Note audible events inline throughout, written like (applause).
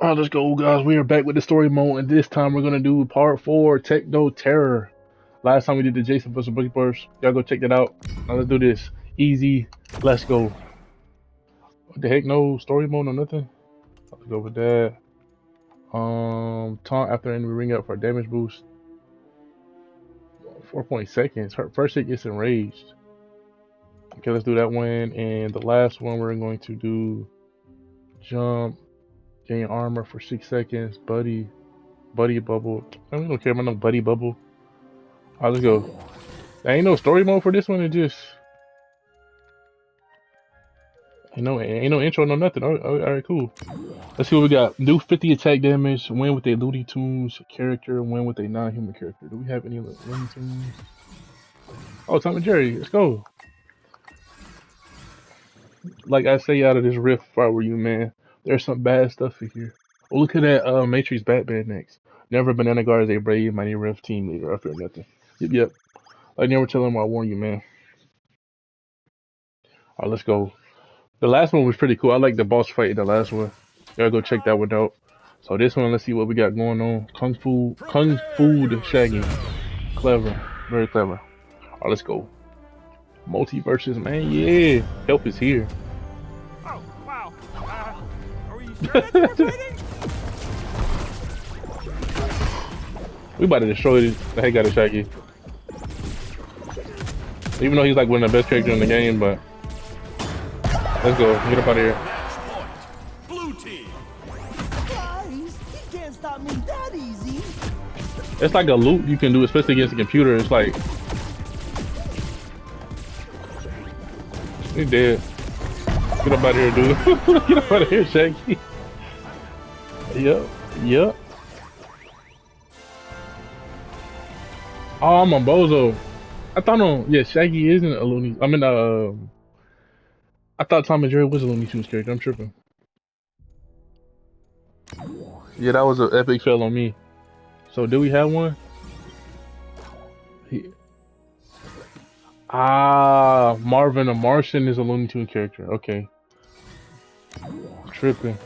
Alright, let's go, guys. We are back with the story mode, and this time we're gonna do part four, Techno Terror. Last time we did the Jason vs. Boogie Burst. Y'all go check that out. Now let's do this. Easy. Let's go. What the heck? No story mode, or nothing. Let's go with that. Um, taunt after enemy ring up for damage boost. Four point seconds. Her first hit gets enraged. Okay, let's do that one. And the last one we're going to do jump Gain armor for six seconds. Buddy. Buddy bubble. I don't care about no buddy bubble. Alright, let's go. There ain't no story mode for this one. It just ain't no ain't no intro, no nothing. All right, cool. Let's see what we got. Do 50 attack damage. Win with a Looney Tunes character. Win with a non-human character. Do we have any Looney Tunes? Oh, Tom and Jerry. Let's go. Like I say out of this rift, if I were you, man. There's some bad stuff in here. Oh, look at that uh, Matrix Batman next. Never Banana Guard is a brave, mighty rift team leader. I fear nothing. Yep, yep. I never tell him I warn you, man. Alright, let's go. The last one was pretty cool. I like the boss fight in the last one. Gotta go check that one out. So this one, let's see what we got going on. Kung Fu, Kung Fu Shaggy. Clever. Very clever. Alright, let's go. MultiVersus, man. Yeah. Help is here. We about to destroy the heck out of Shaggy. Even though he's like one of the best characters in the game, but let's go. Get up out of here. It's like a loop you can do, especially against a computer. It's like he's dead. Get up out of here, dude. (laughs) Get up out of here, Shaggy. Yep. Yep. Oh, I'm a bozo. I thought no. Yeah, Shaggy isn't a Looney. I mean, uh, I thought Tom and Jerry was a Looney Tunes character. I'm tripping. Yeah, that was an epic fail on me. So, do we have one? He... Ah, Marvin the Martian is a Looney Tunes character. Okay. Tripping.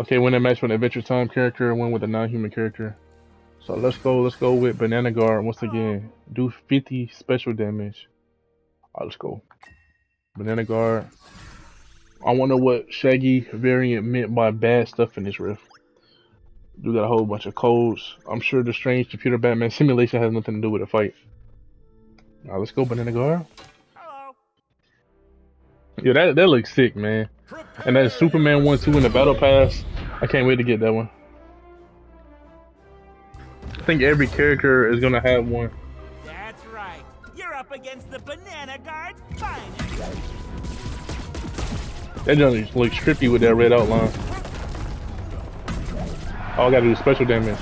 Okay, win a match with an Adventure Time character and win with a non-human character. So let's go, let's go with Banana Guard once again. Do 50 special damage. Alright, let's go. Banana Guard. I wonder what Shaggy variant meant by bad stuff in this rift. Do got a whole bunch of codes. I'm sure the strange computer Batman simulation has nothing to do with the fight. Alright, let's go, Banana Guard. Hello. Yeah, that that looks sick, man. And that Superman one two in the battle pass. I can't wait to get that one. I think every character is gonna have one. That's right. You're up against the Banana Guard finest. That just looks trippy with that red outline. All I gotta do is special damage.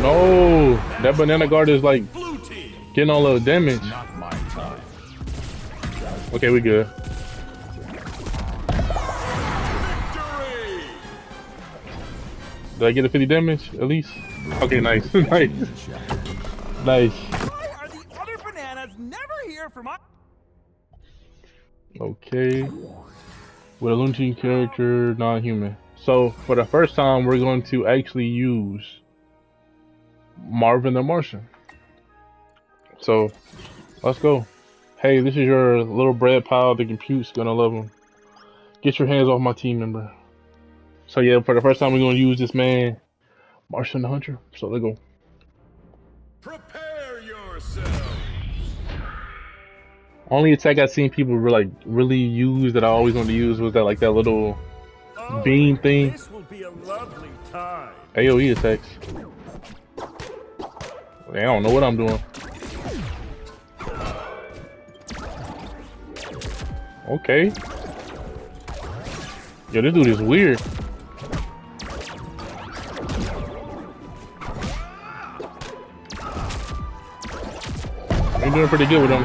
No, that banana guard is like getting all the damage. Okay, we good. Did I get a 50 damage at least? Okay, nice, (laughs) nice, nice. Why are the other bananas never here for my? Okay. With a Looney character, non-human. So for the first time, we're going to actually use Marvin the Martian. So let's go. Hey, this is your little bread pile. The compute's gonna love him. Get your hands off my team member. So yeah, for the first time, we're gonna use this man, Martian the Hunter. So let's go. Prepare yourselves. Only attack I've seen people like really use that I always want to use was that like that little Oh, beam thing. This will be a. AoE attacks. I don't know what I'm doing. Okay. Yo, this dude is weird. You're doing pretty good with him.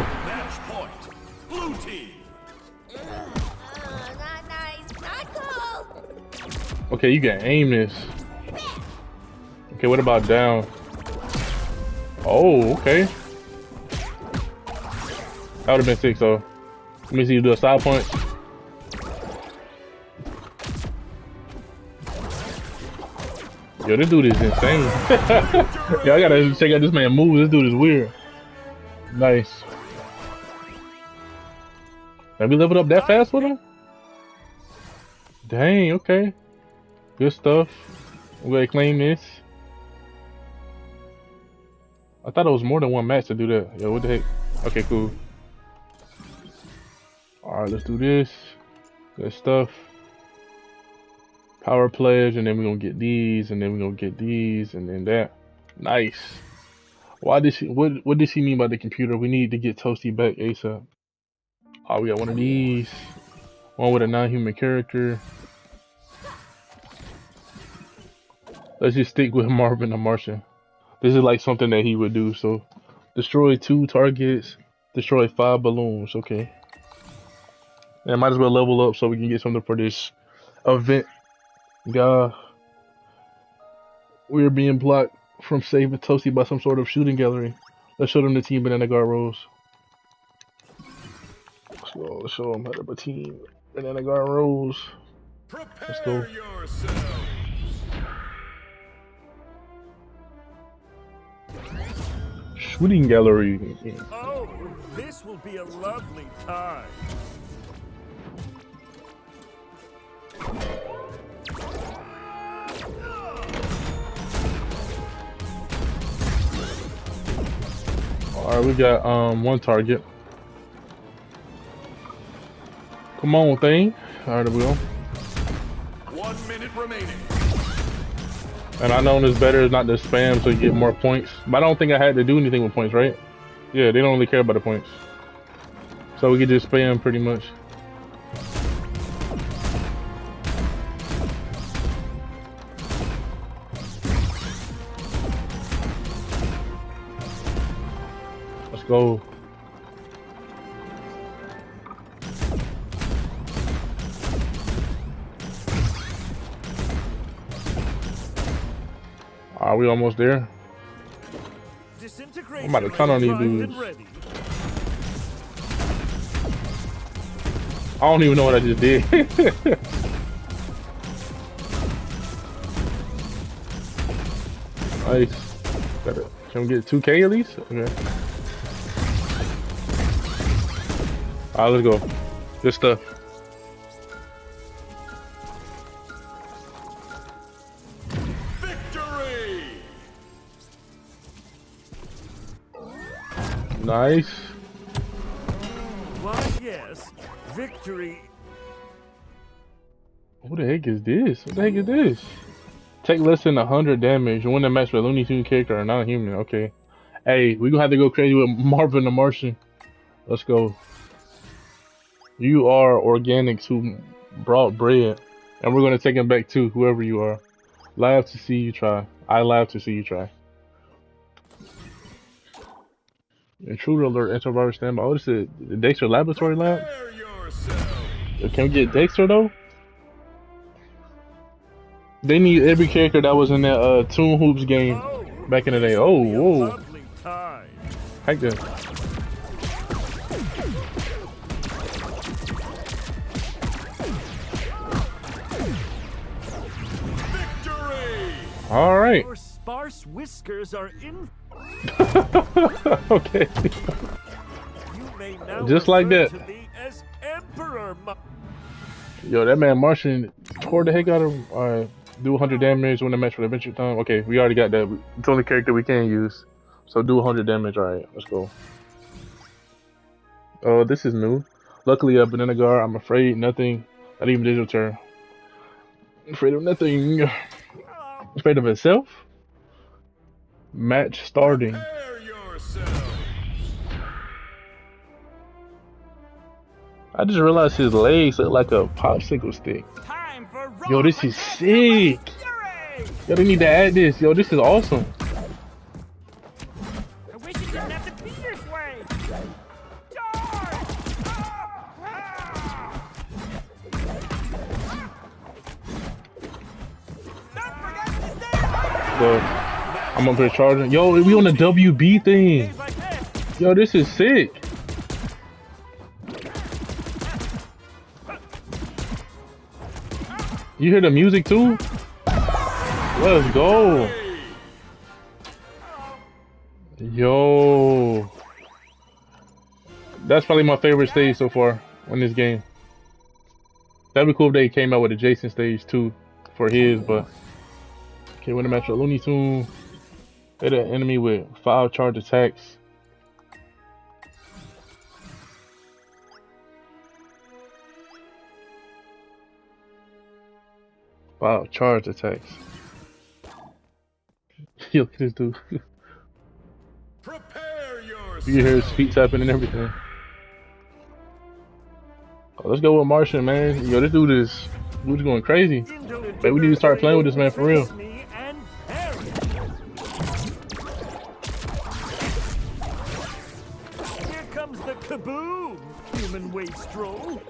Okay, you can aim this. Okay, what about down? Oh, okay. That would have been sick, though. Let me see you do a side punch. Yo, this dude is insane. (laughs) Yo, I gotta check out this man move. This dude is weird. Nice. Have we leveled up that fast with him? Dang, okay. Good stuff. I'm gonna claim this. I thought it was more than one match to do that. Yo, what the heck? Okay, cool. Alright, let's do this. Good stuff. Power pledge, and then we're gonna get these, and then we're gonna get these, and then that. Nice. Why did she what what did she mean by the computer? We need to get Toasty back ASAP. Oh, we got one of these. One with a non-human character. Let's just stick with (laughs) Marvin the Martian. This is like something that he would do. So, destroy two targets, destroy five balloons. Okay. And might as well level up so we can get something for this event. God, we are being blocked from saving Toasty by some sort of shooting gallery. Let's show them the team banana guard rolls. Let's go. Let's show them how to team banana guard rolls. Prepare go. Shooting gallery. Oh, this will be a lovely time. Alright, we got um one target. Come on, thing. Alright, we go. One minute remaining. And I know it's better not to spam so you get more points. But I don't think I had to do anything with points, right? Yeah, they don't really care about the points. So we can just spam pretty much. Go. Are we almost there? I'm about to count on these dudes. I don't even know what I just did. (laughs) nice. It. Can we get 2K at least? Okay. Alright, let's go. Good stuff. Uh, victory! Nice. Why, yes, victory. Who the heck is this? What the heck is this? Take less than 100 damage. Win the match with a Looney Tune character or non-human. Okay. Hey, we gonna have to go crazy with Marvin the Martian. Let's go. You are organics who brought bread. And we're gonna take him back too, whoever you are. Laugh to see you try. I laugh to see you try. Intruder alert, antivirus standby. Oh, this is the Dexter Laboratory Lab? Can we get Dexter though? They need every character that was in that uh Toon Hoops game back in the day. Oh, whoa. Heck that. Victory! Alright. Your sparse whiskers are in. (laughs) okay. You may now Just like that. To me as Emperor. Yo, that man Martian tore the heck out of. Uh, Alright. Do 100 damage win the match for Adventure Time. Okay, we already got that. It's the only character we can use. So do 100 damage. Alright, let's go. Oh, this is new. Luckily, a Banana Guard, I'm afraid nothing. Not even digital turn. Afraid of nothing. (laughs) Afraid of itself? Match starting. I just realized his legs look like a popsicle stick. Yo, this is sick. Yo, they need to add this. Yo, this is awesome. I'm up here charging. Yo, we on the WB thing. Yo, this is sick. You hear the music too? Let's go. Yo. That's probably my favorite stage so far in this game. That'd be cool if they came out with a Jason stage too for his, but okay, win the match Looney Tune. Hit an enemy with five charge attacks. Wow, charge attacks. (laughs) Yo, look at this dude. Prepare yourself. You hear his feet tapping and everything. Oh, let's go with Martian, man. Yo, this dude is, dude's going crazy. Man, we need to start playing with this man for real. Kaboom, human wastrel.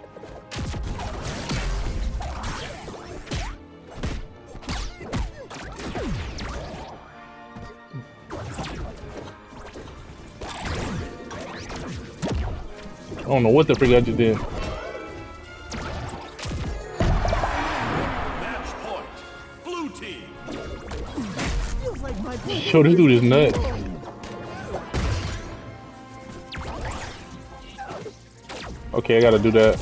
I don't know what the freak I just did. Match point. Blue team. Feels like my Yo, this dude is nuts. Okay, I gotta do that.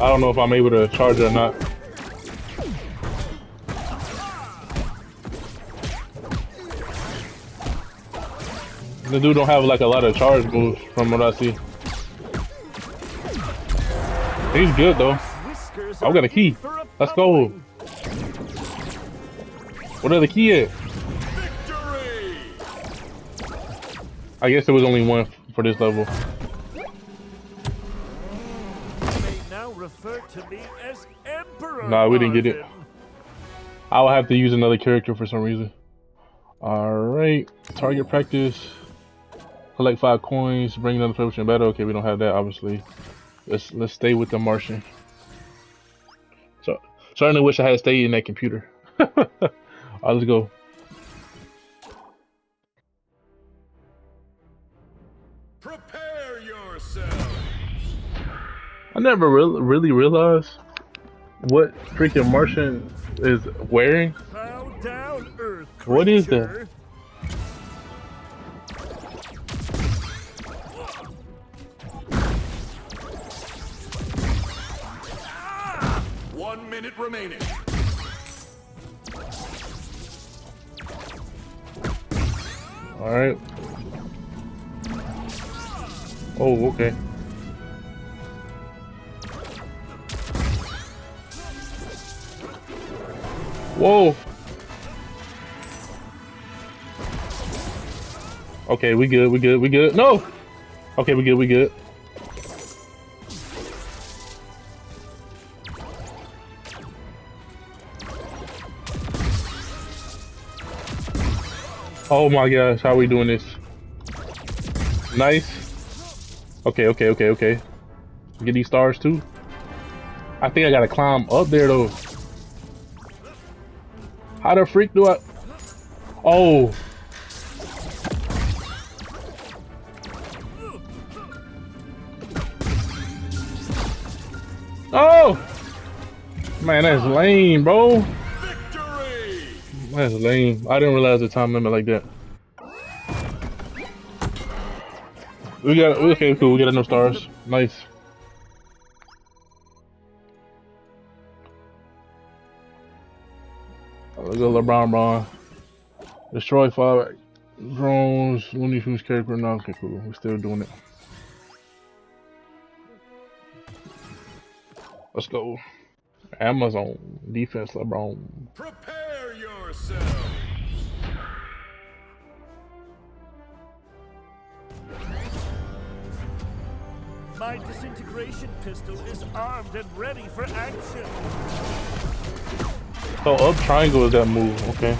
I don't know if I'm able to charge or not. The dude don't have like a lot of charge moves from what I see. He's good though. I've got a key. in for a Let's go. What are the key at? I guess there was only one for this level. You may now refer to me as Emperor. Nah, we didn't get it. I will have to use another character for some reason. Alright, target practice. Collect five coins, bring another potion battle. Okay, we don't have that obviously. Let's let's stay with the Martian. So certainly wish I had stayed in that computer. (laughs) Alright, let's go. I never really really realized what freaking Martian is wearing. Down. What is that? One minute remaining. Alright. Oh, okay. Whoa! Okay, we good, we good, we good. No! Okay, we good, we good. Oh my gosh, how are we doing this? Nice. Okay, okay, okay, okay. Get these stars too. I think I gotta climb up there though. How the freak do I? Oh. Oh! Man, that's lame, bro. That's lame. I didn't realize the time limit like that. We got okay, cool. We got enough stars. Nice. Let's go, LeBron, Bron. Destroy five drones. Looney Tunes character. No, okay, cool. We're still doing it. Let's go. Amazon defense, LeBron. Prepare yourself. My disintegration pistol is armed and ready for action. So up triangle is that move, okay.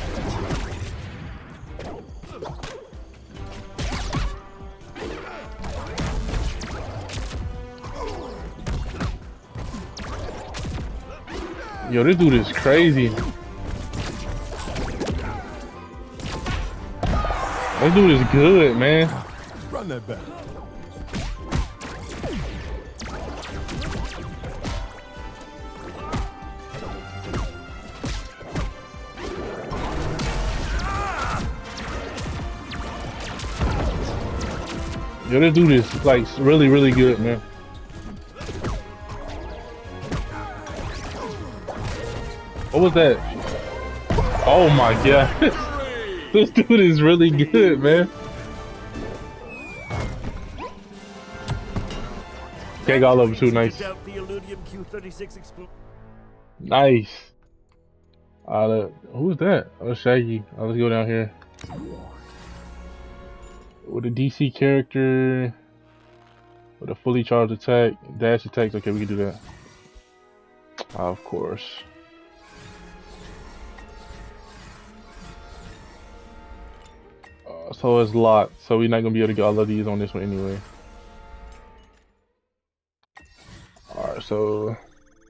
Yo, this dude is crazy. This dude is good, man. Run that back. Yo, this dude is like really, really good, man. What was that? Oh my god. (laughs) this dude is really good, man. Got all of them too. Nice. Out the Illudium Q36 expl- Nice. Uh, who's that? Oh, Shaggy. Uh, let's go down here. With a DC character, with a fully charged attack, dash attacks. Okay, we can do that. of course. Uh, so it's locked, so we're not gonna be able to get all of these on this one anyway. Alright, so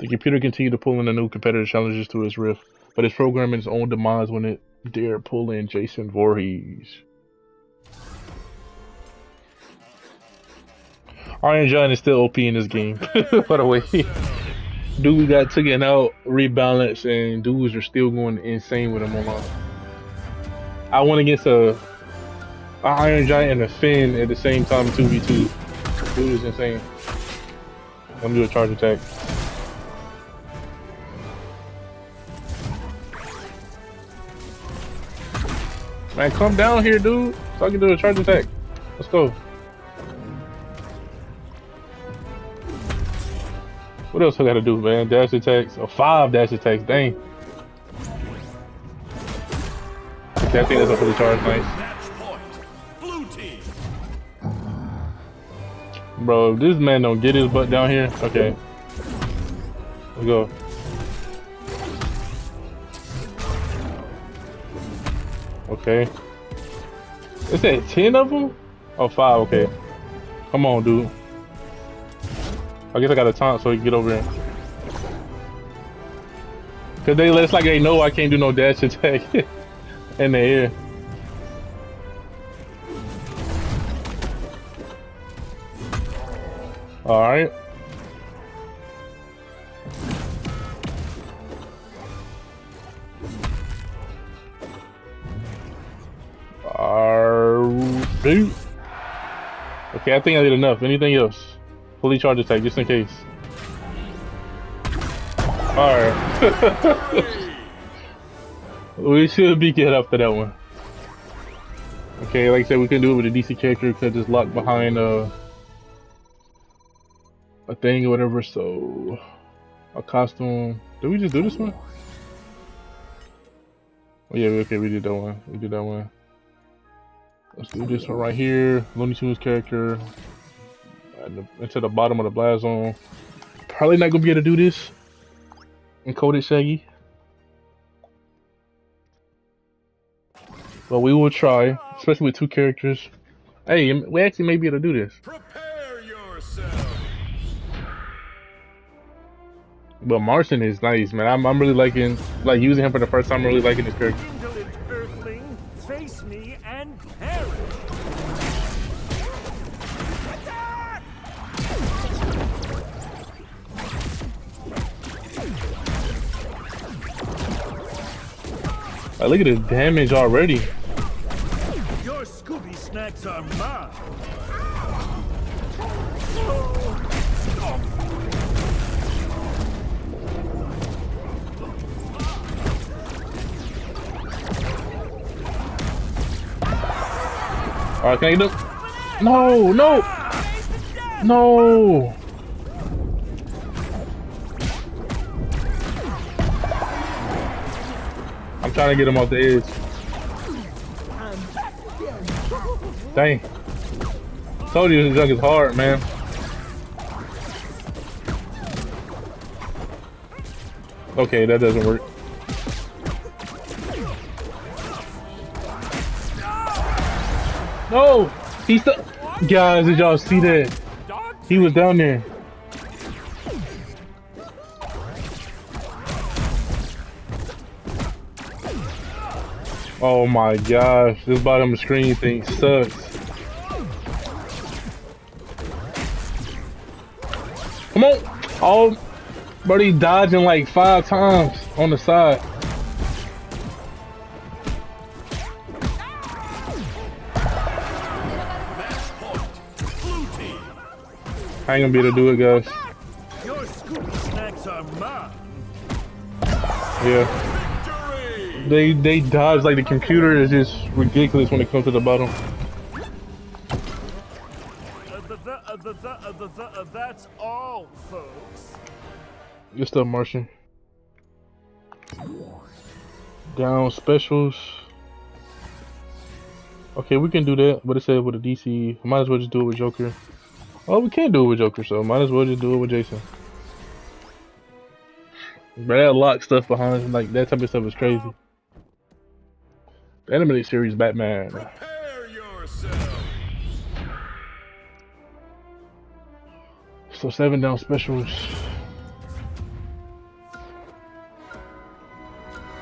the computer continued to pull in the new competitor challenges to its rift, but it's programming own demise when it dared pull in Jason Voorhees. Iron Giant is still OP in this game, (laughs) (laughs) by the way. Dude got taken out, rebalanced, and dudes are still going insane with him online. I went against a, a Iron Giant and a Finn at the same time 2v2. Dude is insane. I'm gonna do a charge attack. Man, come down here, dude. So I can do a charge attack. Let's go. What else I gotta do, man? Dash attacks. Or five dash attacks. Dang. That thing is that's a fully charged. Nice. Bro, if this man don't get his butt down here. Okay. Let's go. Okay. Is that 10 of them? Oh, five. Okay. Come on, dude. I guess I got a taunt so he can get over here. Cause they it's like they know I can't do no dash attack (laughs) in the air. All right. Alright. Okay, I think I did enough. Anything else? Fully charge attack, just in case. Alright. (laughs) we should be good after that one. Okay, like I said, we can do it with a DC character because it's locked behind uh, a thing or whatever, so... A costume. Did we just do this one? Oh yeah, okay, we did that one. We did that one. Let's do this one right here. Looney Tunes character. The, into the bottom of the blast zone. Probably not gonna be able to do this. Encoded Shaggy. But we will try, especially with two characters. Hey, we actually may be able to do this. Prepare yourself. But Martian is nice, man. I'm, I'm really liking, like using him for the first time. I'm really liking this character. Like, look at the damage already. Your Scooby snacks are mine. Alright, can I get up? No, no, no. Trying to get him off the edge. Dang. Told you this junk is hard, man. Okay, that doesn't work. No! He's the guys, did y'all see that? He was down there. Oh my gosh, this bottom screen thing sucks. Come on! Oh, buddy dodging like five times on the side. I ain't gonna be able to do it, guys. Your snacks are mine. Yeah. They they dodge like the computer is just ridiculous when it comes to the bottom. Th- th- th- th- th- th- that's all, folks. Good stuff, Martian. Down specials. Okay, we can do that, but it said with a DC. Might as well just do it with Joker. Oh, we can't do it with Joker, so might as well just do it with Jason. That lock stuff behind, like that type of stuff is crazy. Animated series Batman. So seven down specials.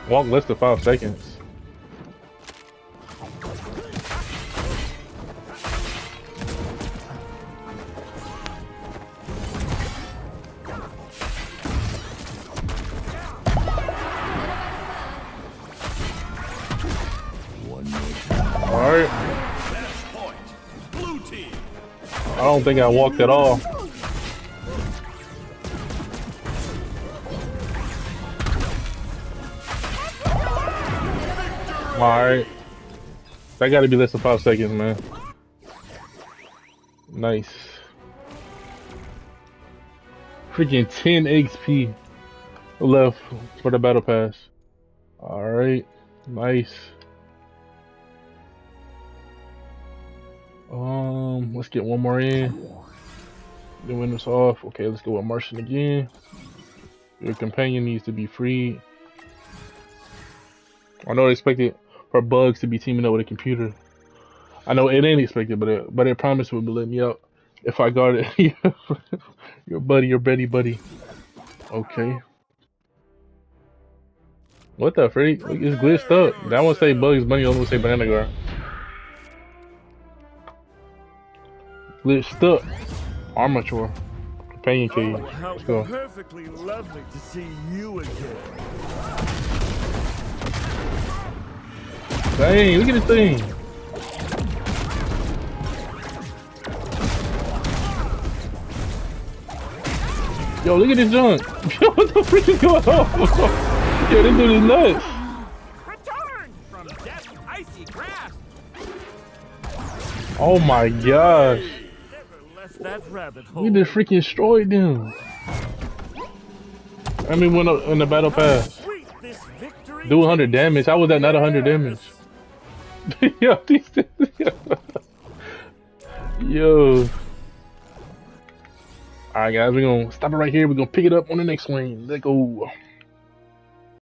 Walk less than five seconds. Don't think I walked at all. Alright. That gotta be less than five seconds, man. Nice. Freaking 10 XP left for the battle pass. Alright. Nice. Um, let's get one more in. Then win this off. Okay, let's go with Martian again. Your companion needs to be freed. I know it's expected for bugs to be teaming up with a computer. I know it ain't expected, but it, but it promised would let me out if I got it. (laughs) your buddy, your Betty buddy. Okay. What the freak? It's glitched up. That one say Bugs Bunny, the other one say Banana Guard. Glitched up. Armature. Companion cage. Oh, how Let's go. perfectly lovely to see you again. Dang, look at this thing. Yo, look at this junk. Yo, (laughs) what the freak is going on? (laughs) Yo, this dude is nuts. Return from death's icy grasp. Oh my gosh. We just freaking destroyed them. I mean, went up uh, in the battle pass. Sweet this victory. Do 100 damage. How was that not 100 damage? (laughs) Yo, these (laughs) Yo. Alright, guys, we're gonna stop it right here. We're gonna pick it up on the next one. Let's go.